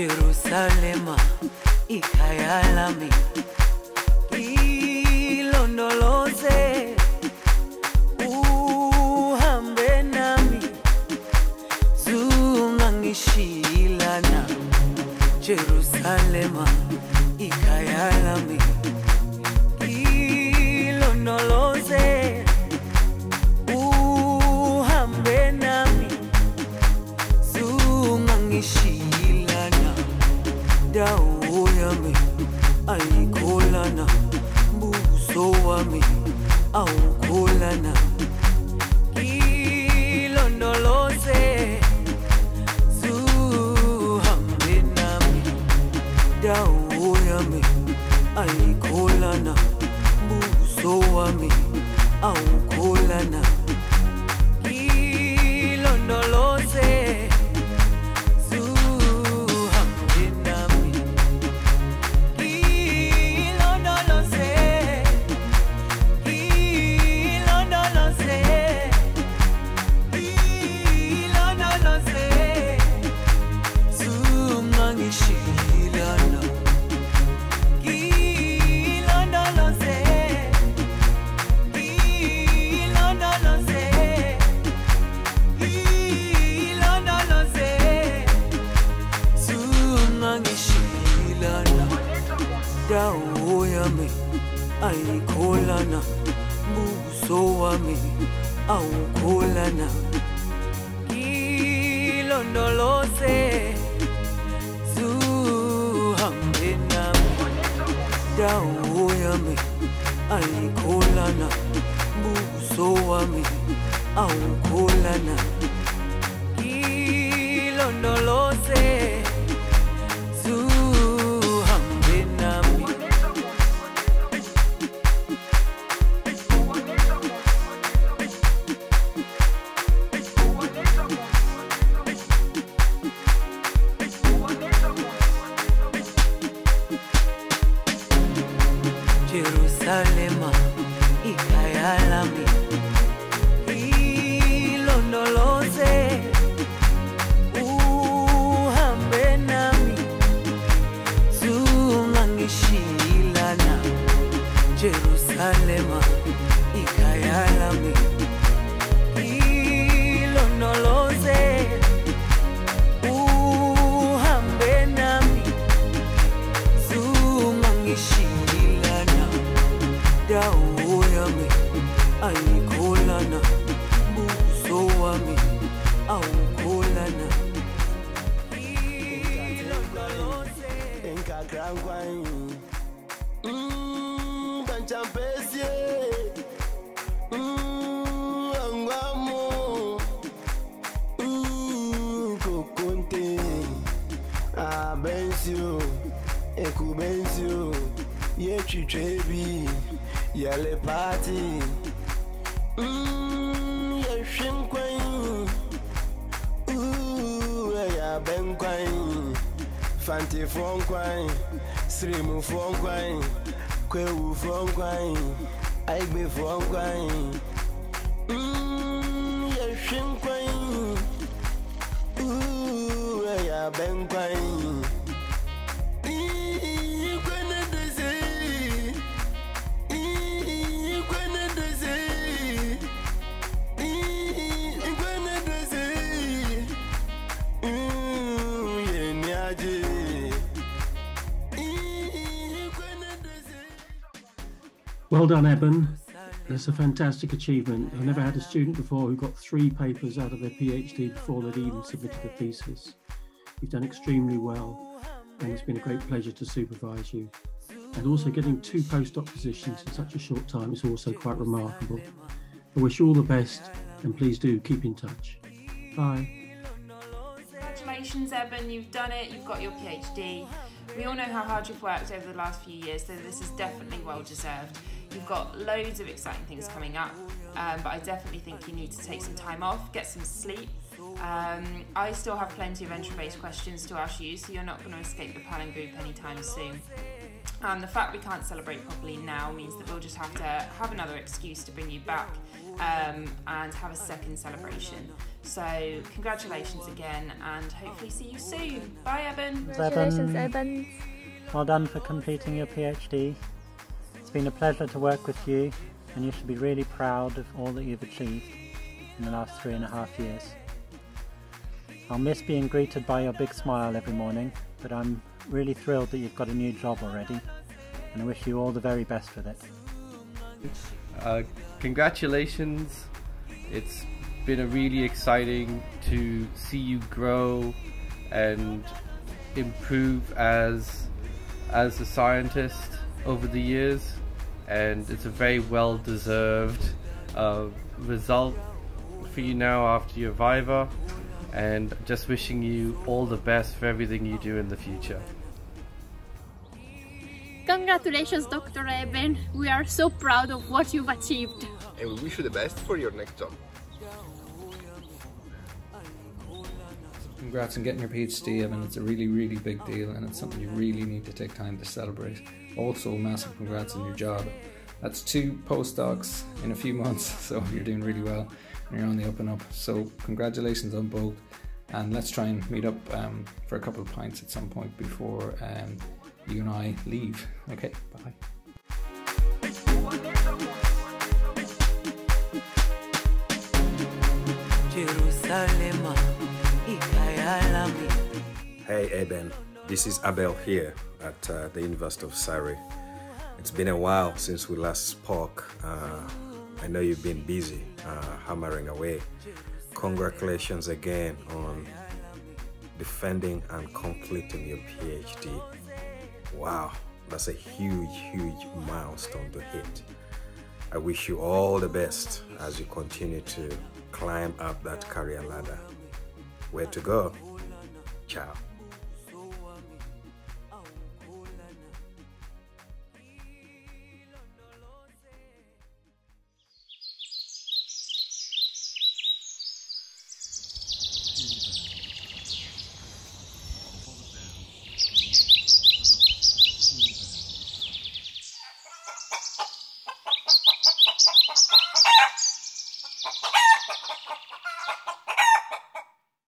Jerusalema ikhaya lami yami ayikholana buso wami awukholana. Ilondoloze zuhambe nami. Dawo yami ayikholana buso wami awukholana. Ilondoloze Jerusalema ikhaya lami ilondoloze uhambe nami. Zungangishilana Jerusalema Enkakrankwan Mm, Banchampesie Mm, Angwamo. Mm, Kokonte. Abensio Ekubensio Yechitrebi Yale party. Mm, Yeshinkwan Ooh, Eya Benkwan fantefoɔ nkwan sirimufoɔ nkwan kwewufoɔ nkwan aigbefoɔ nkwan Mm, yɛhwe nkwan Ooh, ɛyɛ abɛnkwan Ii, Well done, Eben. That's a fantastic achievement. I've never had a student before who got three papers out of their PhD before they'd even submitted a thesis. You've done extremely well, and it's been a great pleasure to supervise you. And also getting two postdoc positions in such a short time is also quite remarkable. I wish you all the best, and please do keep in touch. Bye. Congratulations, Eben, you've done it, you've got your PhD. We all know how hard you've worked over the last few years, so this is definitely well deserved. You've got loads of exciting things coming up, um, but I definitely think you need to take some time off, get some sleep. Um, I still have plenty of EnteroBase questions to ask you, so you're not going to escape the Pallen group anytime soon. And the fact we can't celebrate properly now means that we'll just have to have another excuse to bring you back um, and have a second celebration. So, congratulations again, and hopefully see you soon. Bye, Eben. Congratulations, Eben. Eben. Well done for completing your PhD. It's been a pleasure to work with you, and you should be really proud of all that you've achieved in the last three and a half years. I'll miss being greeted by your big smile every morning, but I'm really thrilled that you've got a new job already, and I wish you all the very best with it. Uh, congratulations. It's been a really exciting to see you grow and improve as as a scientist over the years and it's a very well deserved uh, result for you now after your Viva and just wishing you all the best for everything you do in the future. Congratulations, Dr. Eben. We are so proud of what you've achieved. and we wish you the best for your next job. Congrats on getting your PhD, Eben. It's a really, really big deal and it's something you really need to take time to celebrate. Also, massive congrats on your job. That's two postdocs in a few months, so you're doing really well and you're on the up and up. So, congratulations on both. And let's try and meet up um, for a couple of pints at some point before um, you and I leave. Okay, bye. Ikayalami Hey Eben, this is Abel here at uh, the University of Surrey. It's been a while since we last spoke. Uh, I know you've been busy uh, hammering away. Congratulations again on defending and completing your PhD. Wow, that's a huge, huge milestone to hit. I wish you all the best as you continue to climb up that career ladder. Where to go? Ciao.